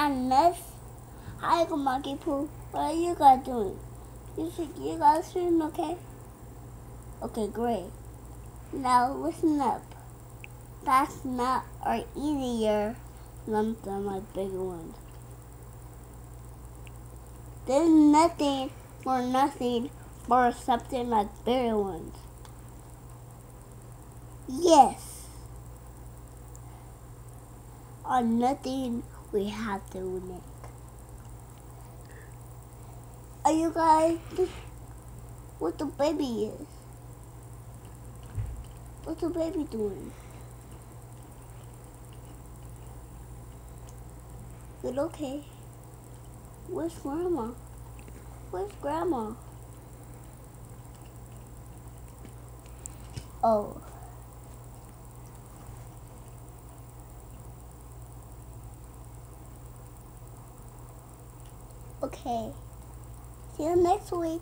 And next, go Monkey Poo. What are you guys doing? You think you guys doing okay? Okay, great. Now listen up. That's not or easier than my big ones. There's nothing or nothing for something like bigger ones. Yes. Or nothing we have to make. Are you guys what the baby is? What's the baby doing? Good okay. Where's grandma? Where's grandma? Oh. Okay. See you next week.